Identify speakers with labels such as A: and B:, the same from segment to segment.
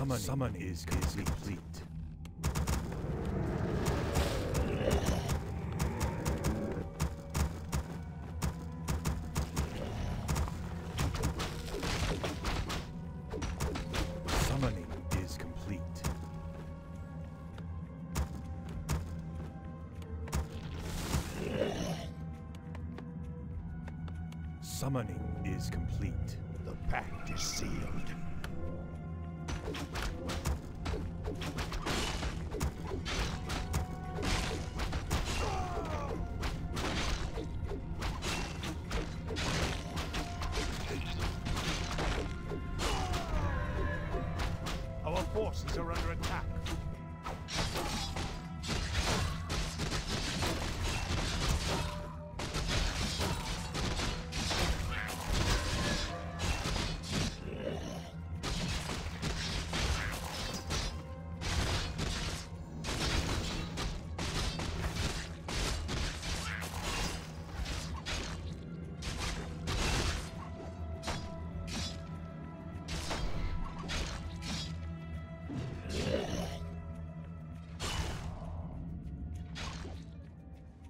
A: Summon, Summon is complete. Summoning is complete. Summoning is complete.
B: The pact is sealed. Thank you.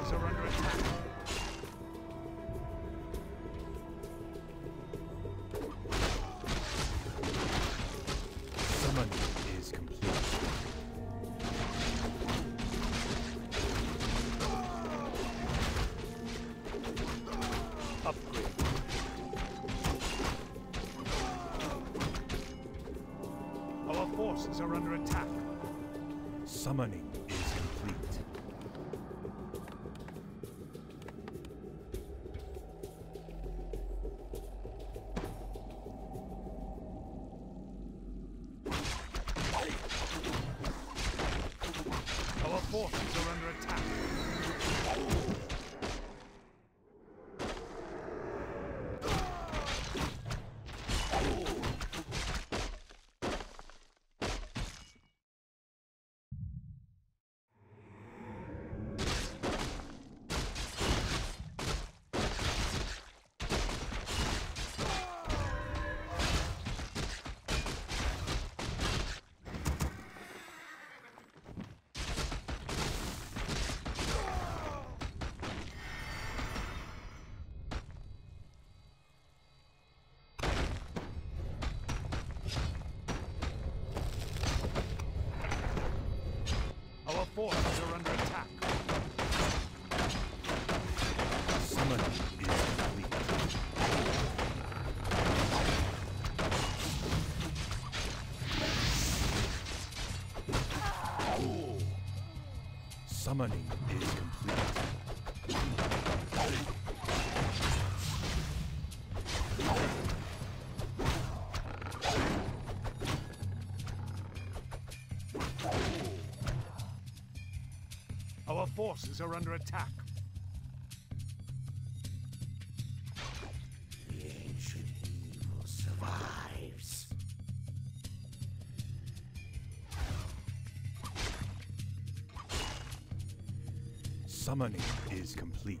B: Forces are under attack.
A: Summoning is complete.
B: Upgrade. Our forces are under attack.
A: Summoning
B: Our forces forces are under attack.
A: Summon is complete. Summoning
B: forces are under attack.
C: The ancient evil survives.
A: Summoning is complete.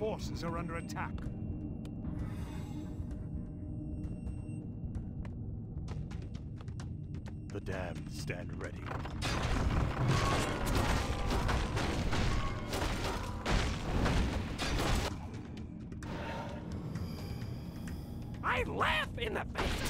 B: Forces are under attack.
A: The damned stand ready.
D: I laugh in the face.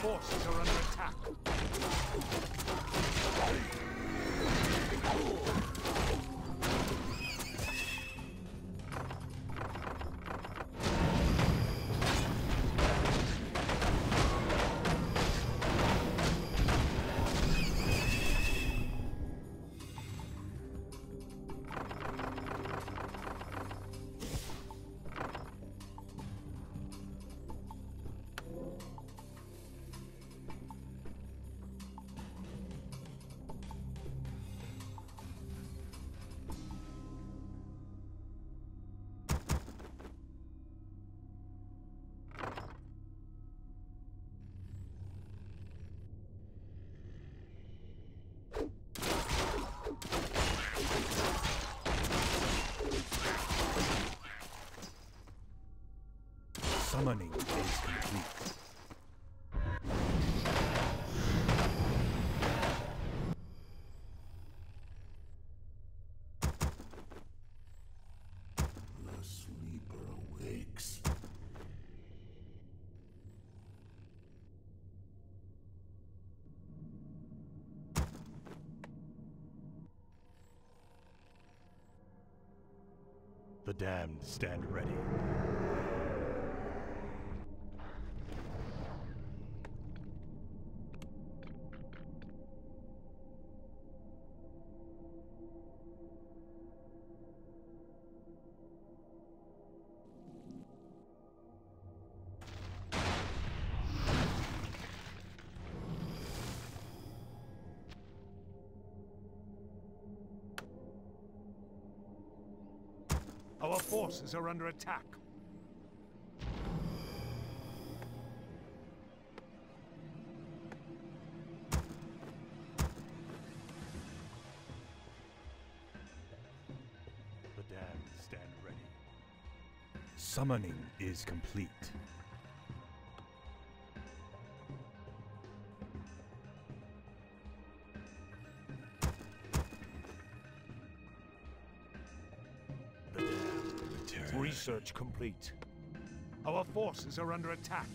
B: Forces are under
A: Summoning is complete.
C: The.
A: The damned stand ready.
B: Our forces are under attack.
A: The damned stand ready. Summoning is complete.
B: Research complete. Our forces are under attack.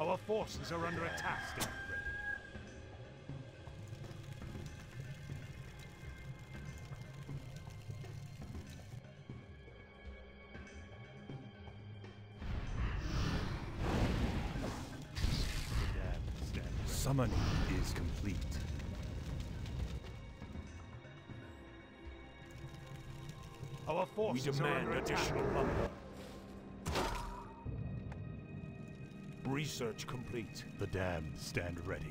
B: Our forces are under attack. We forces are demand under additional lumber. Research complete.
A: The damned stand ready.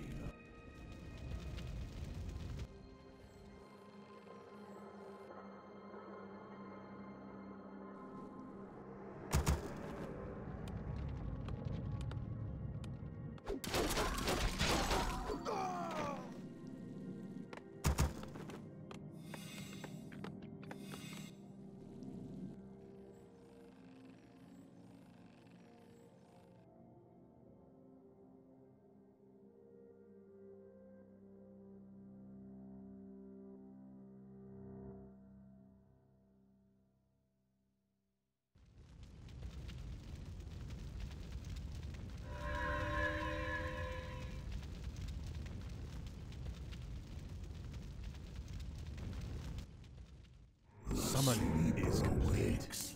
A: Summoning is complete.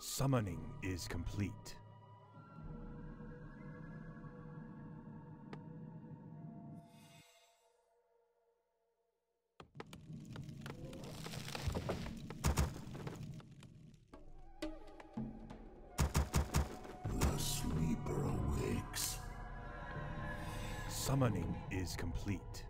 A: Summoning is complete. summoning is complete.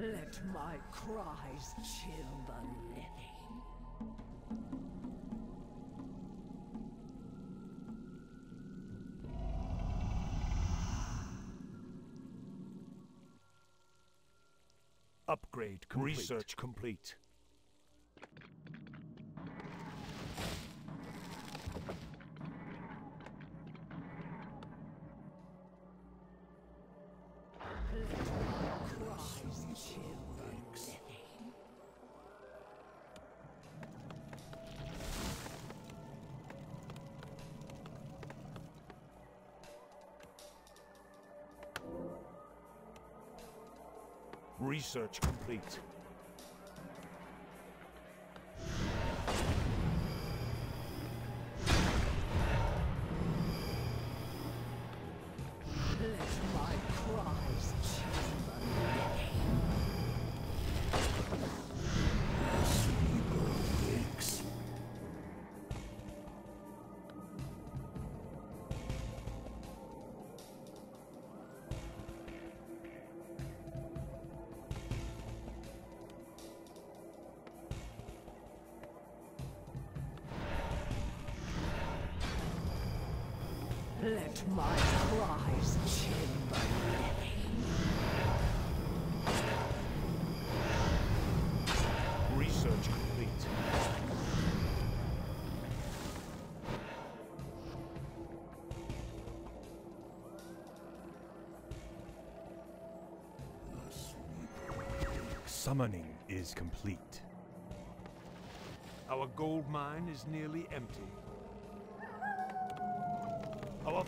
E: Let my cries chill the living.
B: Upgrade complete. Research complete. Research complete.
E: Let my cries chill my
B: Research complete.
A: Summoning is complete.
B: Our gold mine is nearly empty.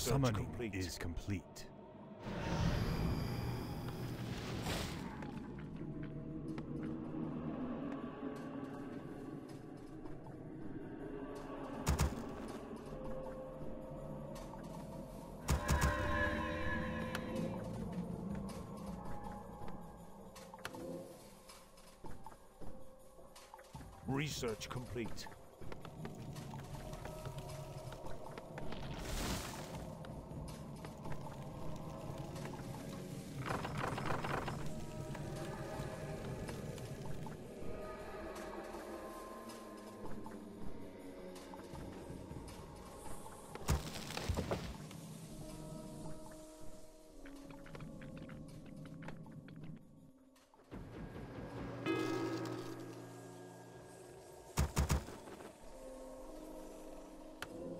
A: Summoning
B: complete.
A: is complete.
B: Research complete.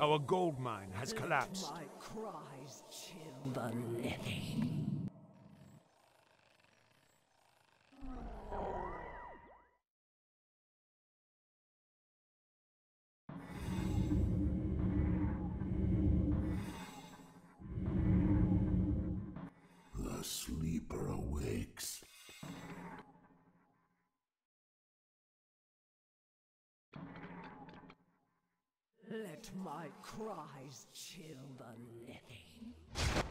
B: Our gold mine has collapsed.
E: My cries chill the living. My cries chill the living.